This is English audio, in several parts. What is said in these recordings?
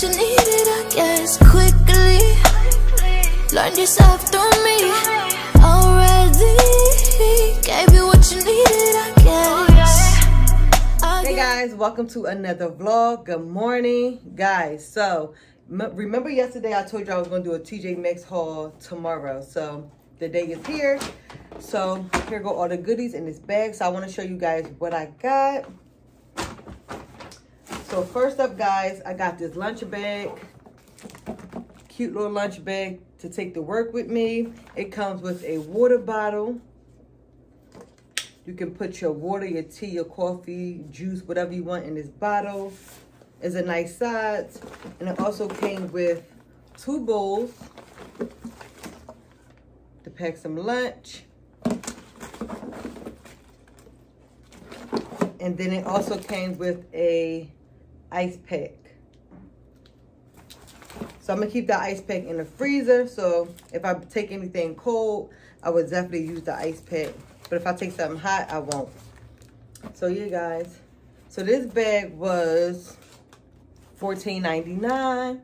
what you needed, I guess, quickly. Learned yourself through me already. Gave you what you needed, I guess. I Hey guys, welcome to another vlog. Good morning, guys. So, remember yesterday I told you I was going to do a TJ Maxx haul tomorrow. So, the day is here. So, here go all the goodies in this bag. So, I want to show you guys what I got. So, first up, guys, I got this lunch bag. Cute little lunch bag to take to work with me. It comes with a water bottle. You can put your water, your tea, your coffee, juice, whatever you want in this bottle. It's a nice size. And it also came with two bowls to pack some lunch. And then it also came with a ice pack. So I'm gonna keep that ice pack in the freezer. So if I take anything cold, I would definitely use the ice pack. But if I take something hot, I won't. So yeah, guys. So this bag was $14.99.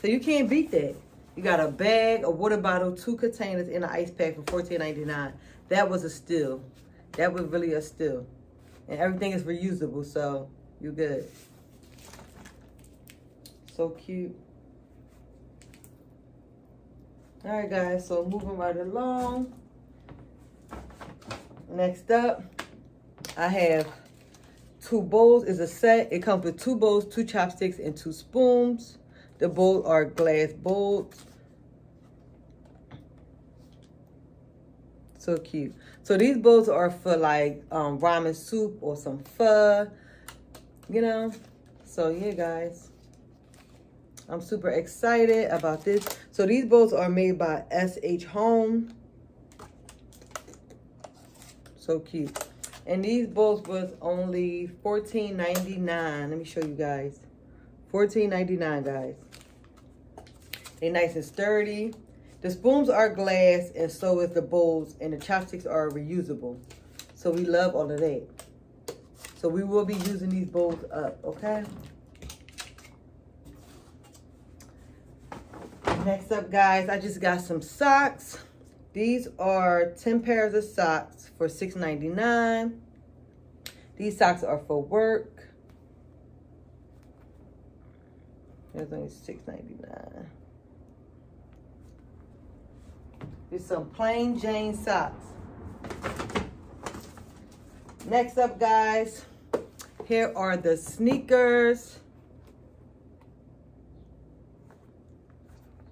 So you can't beat that. You got a bag, a water bottle, two containers, and an ice pack for $14.99. That was a steal. That was really a steal. And everything is reusable, so you good. So cute. All right, guys, so moving right along. Next up, I have two bowls. Is a set. It comes with two bowls, two chopsticks, and two spoons. The bowls are glass bowls. So cute. So these bowls are for like um, ramen soup or some pho, you know. So yeah, guys. I'm super excited about this. So these bowls are made by SH Home. So cute. And these bowls was only $14.99. Let me show you guys. $14.99, guys. They nice and sturdy. The spoons are glass and so is the bowls. And the chopsticks are reusable. So we love all of that. So we will be using these bowls up, okay? Next up, guys, I just got some socks. These are 10 pairs of socks for $6.99. These socks are for work. There's only $6.99. There's some plain Jane socks. Next up, guys, here are the sneakers.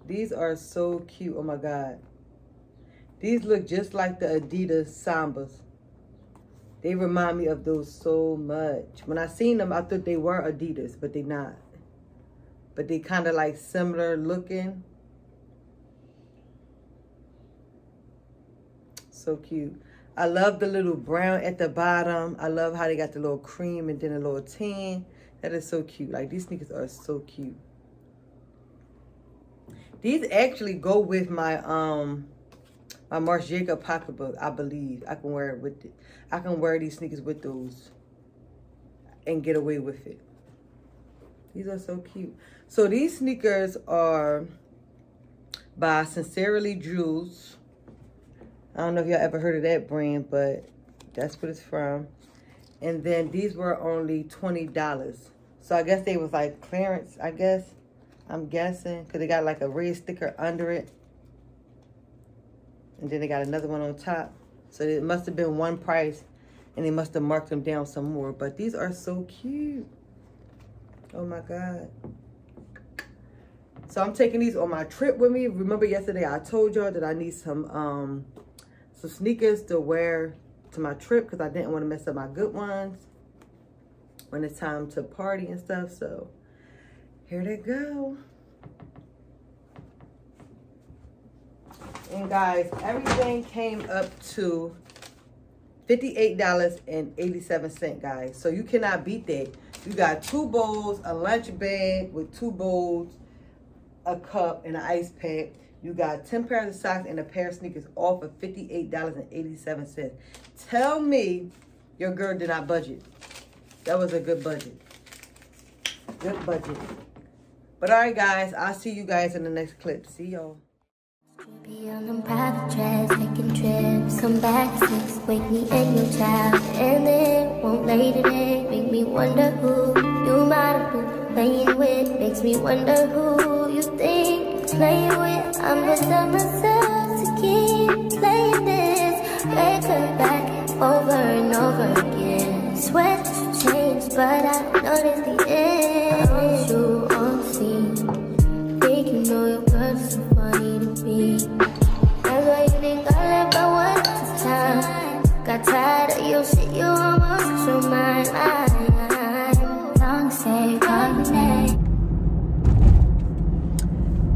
These are so cute. Oh my God. These look just like the Adidas Sambas. They remind me of those so much. When I seen them, I thought they were Adidas, but they not. But they kind of like similar looking. So cute. I love the little brown at the bottom. I love how they got the little cream and then a little tan. That is so cute. Like these sneakers are so cute. These actually go with my um my Marc Jacob pocketbook, I believe. I can wear it with it. I can wear these sneakers with those and get away with it. These are so cute. So these sneakers are by Sincerely Jules. I don't know if y'all ever heard of that brand, but that's what it's from. And then these were only $20. So I guess they was like clearance, I guess. I'm guessing. Because they got like a red sticker under it. And then they got another one on top. So it must have been one price. And they must have marked them down some more. But these are so cute. Oh my God. So I'm taking these on my trip with me. Remember yesterday I told y'all that I need some um some sneakers to wear to my trip because I didn't want to mess up my good ones when it's time to party and stuff. So here they go. And guys, everything came up to $58.87, guys. So you cannot beat that. You got two bowls, a lunch bag with two bowls, a cup, and an ice pack. You got 10 pairs of socks and a pair of sneakers all for $58.87. Tell me your girl did not budget. That was a good budget. Good budget. But all right, guys, I'll see you guys in the next clip. See y'all. Be on them private jets, trips. Come back six, wake me and your child, and won't today. Make me wonder who you might have been playing with. Makes me wonder who you think playing with. I'm on myself to keep playing this record back over and over again. Swear change, but I noticed the end. I want you on scene.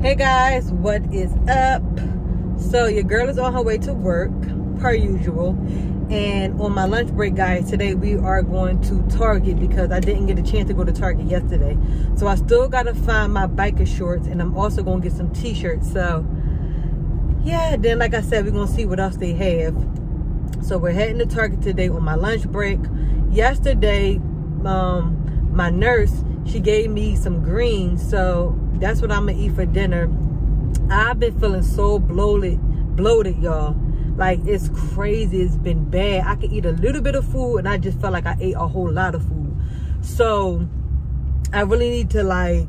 Hey guys, what is up? So your girl is on her way to work, per usual. And on my lunch break, guys, today we are going to Target because I didn't get a chance to go to Target yesterday. So I still gotta find my biker shorts and I'm also gonna get some t-shirts. So yeah, then like I said, we're gonna see what else they have. So we're heading to Target today on my lunch break. Yesterday, um, my nurse, she gave me some greens. So that's what I'm gonna eat for dinner. I've been feeling so bloated, bloated, y'all. Like it's crazy. It's been bad. I could eat a little bit of food and I just felt like I ate a whole lot of food. So I really need to like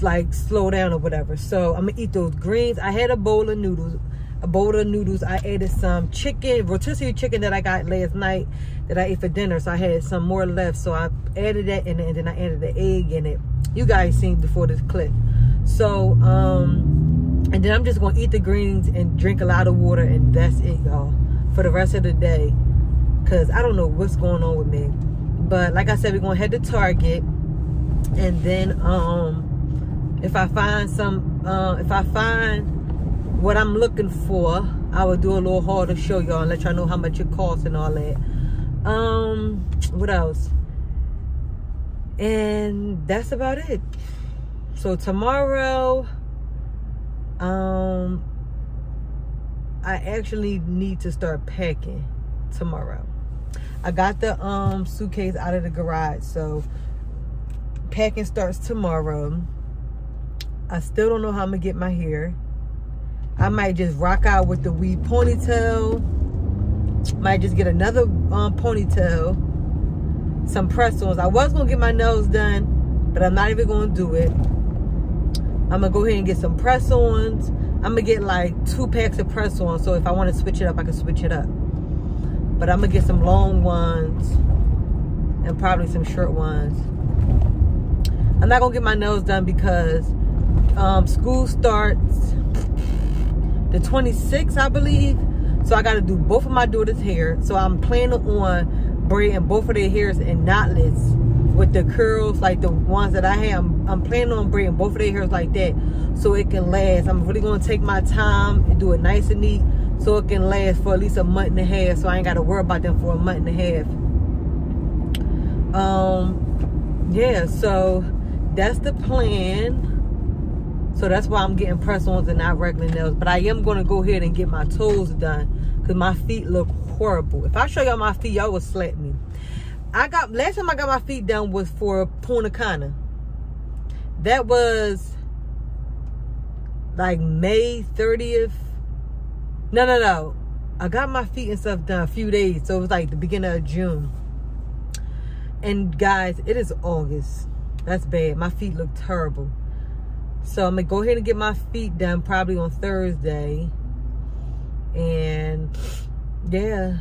like slow down or whatever. So I'm gonna eat those greens. I had a bowl of noodles. A bowl of noodles. I added some chicken, rotisserie chicken that I got last night that I ate for dinner. So I had some more left. So I added that it and then I added the egg in it. You guys seen before this clip. So um and then I'm just gonna eat the greens and drink a lot of water and that's it, y'all, for the rest of the day. Cause I don't know what's going on with me. But like I said, we're gonna head to Target and then um if I find some uh if I find what I'm looking for, I will do a little haul to show y'all and let y'all know how much it costs and all that. Um, what else? And that's about it. So tomorrow, um, I actually need to start packing tomorrow. I got the um suitcase out of the garage, so packing starts tomorrow. I still don't know how I'm gonna get my hair. I might just rock out with the weed ponytail. Might just get another um, ponytail. Some press-ons. I was gonna get my nails done, but I'm not even gonna do it. I'm gonna go ahead and get some press-ons. I'm gonna get like two packs of press-ons, so if I want to switch it up, I can switch it up. But I'm gonna get some long ones and probably some short ones. I'm not gonna get my nails done because um, school starts the 26th, I believe. So I got to do both of my daughter's hair. So I'm planning on braiding both of their hairs in knotless with the curls like the ones that I have. I'm, I'm planning on braiding both of their hairs like that so it can last. I'm really going to take my time and do it nice and neat so it can last for at least a month and a half so I ain't got to worry about them for a month and a half. Um, yeah, so that's the plan. So that's why I'm getting press-ons and not regular nails. But I am going to go ahead and get my toes done because my feet look horrible. If I show y'all my feet, y'all will slap me. I got, last time I got my feet done was for Punta Cana. That was like May 30th. No, no, no. I got my feet and stuff done a few days. So it was like the beginning of June. And guys, it is August. That's bad. My feet look terrible. So I'm gonna go ahead and get my feet done probably on Thursday. And yeah.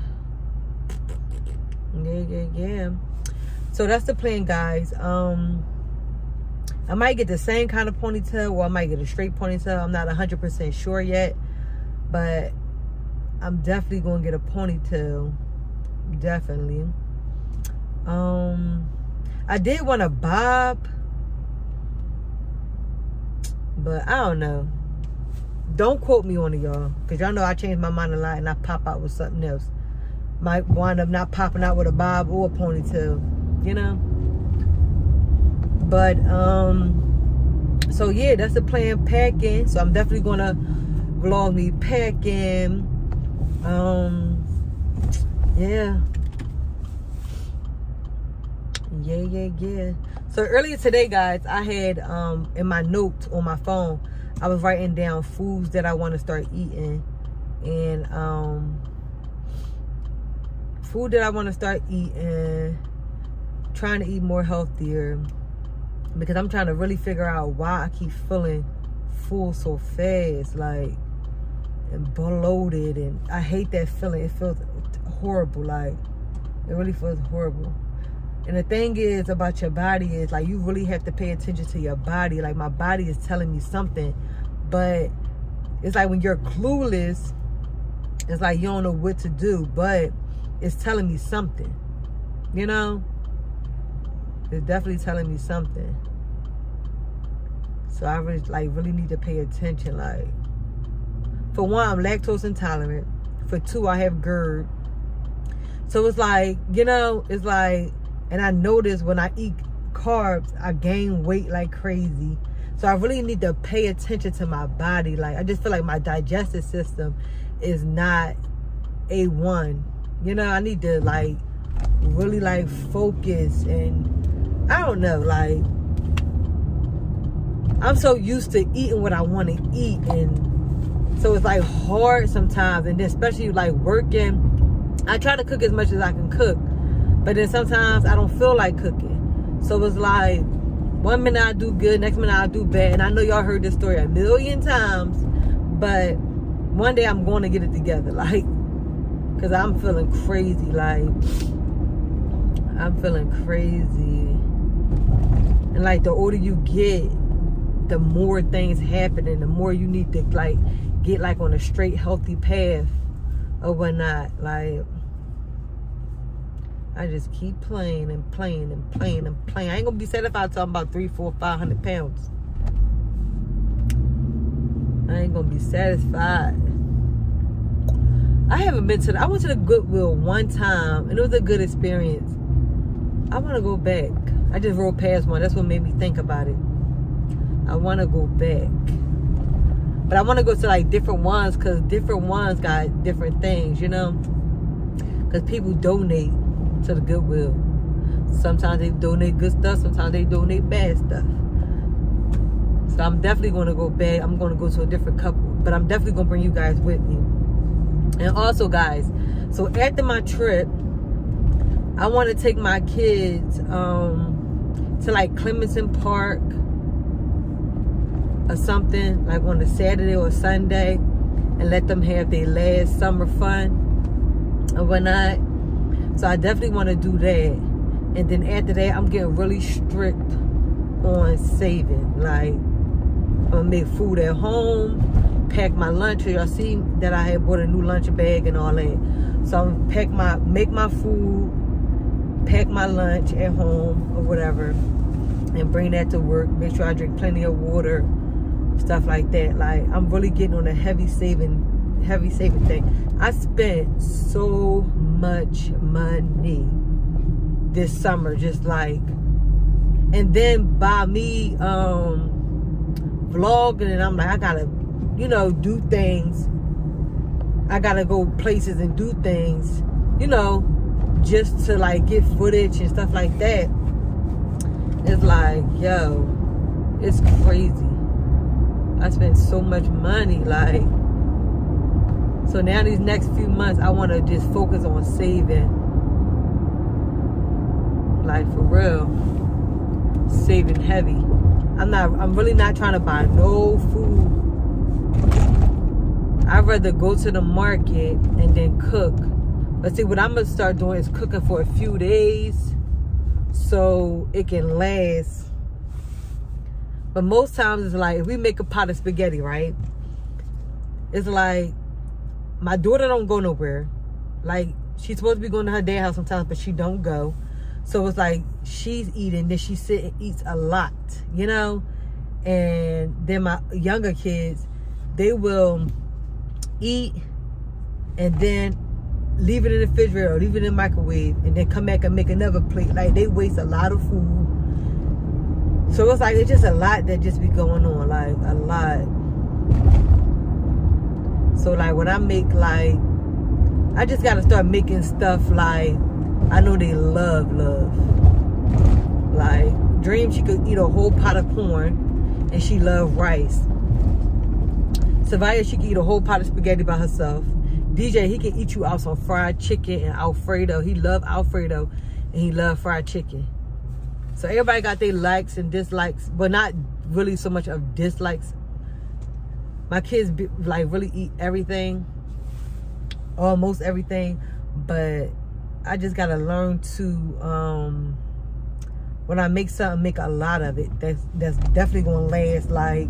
Yeah, yeah, yeah. So that's the plan, guys. Um I might get the same kind of ponytail or I might get a straight ponytail. I'm not 100% sure yet. But I'm definitely going to get a ponytail. Definitely. Um I did want a bob but I don't know. Don't quote me on it, y'all. Because y'all know I change my mind a lot and I pop out with something else. Might wind up not popping out with a bob or a ponytail. You know? But, um, so yeah, that's the plan packing. So I'm definitely going to vlog me packing. Um, yeah. Yeah, yeah, yeah, yeah. So earlier today, guys, I had um in my notes on my phone, I was writing down foods that I want to start eating, and um food that I want to start eating, trying to eat more healthier, because I'm trying to really figure out why I keep feeling full so fast, like and bloated, and I hate that feeling. It feels horrible, like it really feels horrible. And the thing is about your body is like you really have to pay attention to your body. Like my body is telling me something, but it's like when you're clueless, it's like you don't know what to do, but it's telling me something. You know? It's definitely telling me something. So I really like really need to pay attention. Like for one, I'm lactose intolerant. For two, I have GERD. So it's like, you know, it's like and I notice when I eat carbs, I gain weight like crazy. So I really need to pay attention to my body. Like I just feel like my digestive system is not A1. You know, I need to like really like focus and I don't know, like I'm so used to eating what I want to eat and so it's like hard sometimes and especially like working I try to cook as much as I can cook but then sometimes I don't feel like cooking. So it's like one minute I do good, next minute I do bad. And I know y'all heard this story a million times, but one day I'm going to get it together. Like, because I'm feeling crazy. Like, I'm feeling crazy. And like, the older you get, the more things happen and the more you need to like get like on a straight healthy path or whatnot. Like, I just keep playing and playing and playing and playing. I ain't gonna be satisfied till I'm about three, four, five hundred pounds. I ain't gonna be satisfied. I haven't been to the, I went to the Goodwill one time and it was a good experience. I wanna go back. I just rode past one. That's what made me think about it. I wanna go back. But I wanna go to like different ones because different ones got different things, you know? Because people donate to the Goodwill. Sometimes they donate good stuff, sometimes they donate bad stuff. So I'm definitely going to go back. I'm going to go to a different couple, but I'm definitely going to bring you guys with me. And also, guys, so after my trip, I want to take my kids um, to like Clementon Park or something, like on a Saturday or Sunday, and let them have their last summer fun or whatnot. So I definitely want to do that. And then after that, I'm getting really strict on saving. Like, I'm to make food at home, pack my lunch. Y'all see that I had bought a new lunch bag and all that. So I'm pack my, make my food, pack my lunch at home or whatever, and bring that to work. Make sure I drink plenty of water, stuff like that. Like, I'm really getting on a heavy saving heavy saving thing. I spent so much money this summer, just like, and then by me um vlogging, and I'm like, I gotta, you know, do things. I gotta go places and do things, you know, just to like get footage and stuff like that. It's like, yo, it's crazy. I spent so much money, like so now these next few months, I want to just focus on saving. Like for real. Saving heavy. I'm not, I'm really not trying to buy no food. I'd rather go to the market and then cook. But see, what I'm to start doing is cooking for a few days so it can last. But most times it's like, if we make a pot of spaghetti, right? It's like my daughter don't go nowhere. Like she's supposed to be going to her dad house sometimes, but she don't go. So it's like she's eating, then she sit and eats a lot, you know? And then my younger kids, they will eat and then leave it in the refrigerator or leave it in the microwave and then come back and make another plate. Like they waste a lot of food. So it's like it's just a lot that just be going on, like a lot. So like when I make like, I just gotta start making stuff like I know they love love. Like, Dream, she could eat a whole pot of corn and she loved rice. Savaya, she could eat a whole pot of spaghetti by herself. DJ, he can eat you out some fried chicken and Alfredo. He love Alfredo and he love fried chicken. So everybody got their likes and dislikes, but not really so much of dislikes. My kids be, like really eat everything, almost everything, but I just gotta learn to um when I make something, make a lot of it. That's that's definitely gonna last like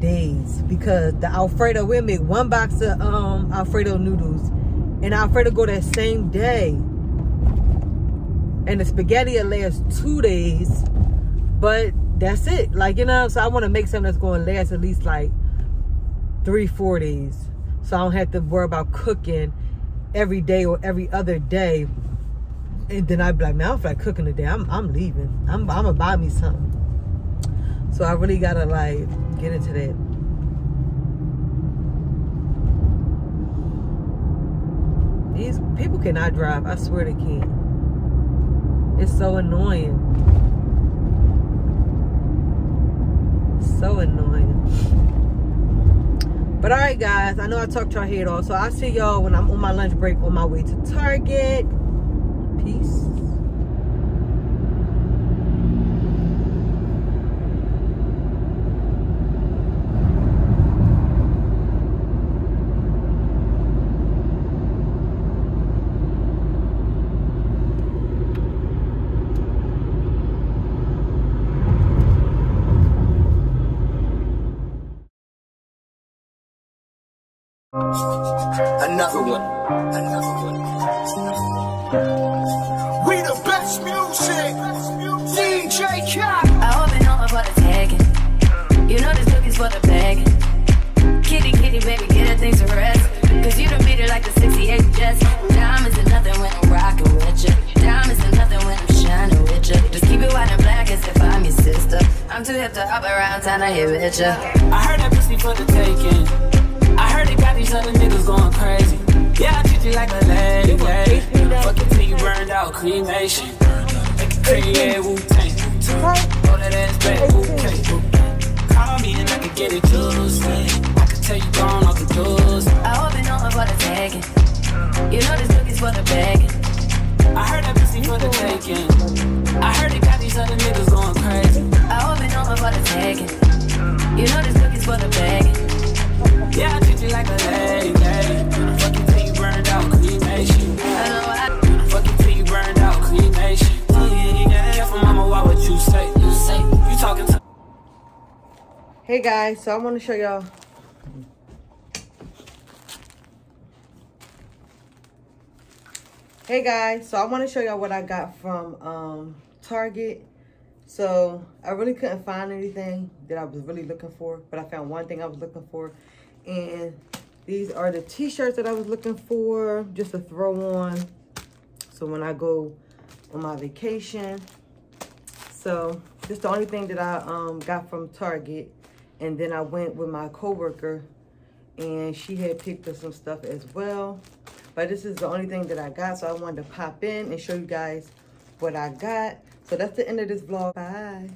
days because the Alfredo we'll make one box of um Alfredo noodles and Alfredo go that same day and the spaghetti will last two days but that's it like you know so I want to make something that's going to last at least like three four days so I don't have to worry about cooking every day or every other day and then I'd be like man I don't feel like cooking today I'm, I'm leaving I'm, I'm gonna buy me something so I really gotta like get into that. These people cannot drive. I swear they can't. It's so annoying. So annoying. But all right, guys. I know I talked y'all head off. So I'll see y'all when I'm on my lunch break on my way to Target. Peace. Another one. Another one. We the best music. DJ Khaled. I hope you know I'm for the tagging. You know this cookie's for the bagging. Kitty, kitty, baby, get her things to rest. Cause you done beat her like the 68 Jets. Diamonds are nothing when I'm rocking with ya. Diamonds are nothing when I'm shining with ya. Just keep it white and black as if I'm your sister. I'm too hip to hop around town, I hit with ya. I heard that pussy for the taking. Got these other niggas going crazy. Yeah, I treat you like a lady, lady. Fuck it till you burned out, cremation. It yeah, Wu Tang. Throw that ass back, okay. Call me and I can get it Tuesday. I can tell you gone off the doors. I hope you know I'm for the tagging. You know this cookie's for the bagging. I heard that pussy for the taking. I heard they got these other niggas going crazy. I hope you know I'm for the tagging. You know this cookie's for the bagging. Yeah, I treat you Hey guys, so I want to show y'all. Hey guys, so I want to show y'all what I got from um, Target. So I really couldn't find anything that I was really looking for, but I found one thing I was looking for. And these are the t-shirts that I was looking for just to throw on. So when I go on my vacation. So this the only thing that I um, got from Target. And then I went with my coworker and she had picked up some stuff as well. But this is the only thing that I got. So I wanted to pop in and show you guys what I got. So that's the end of this vlog. Bye.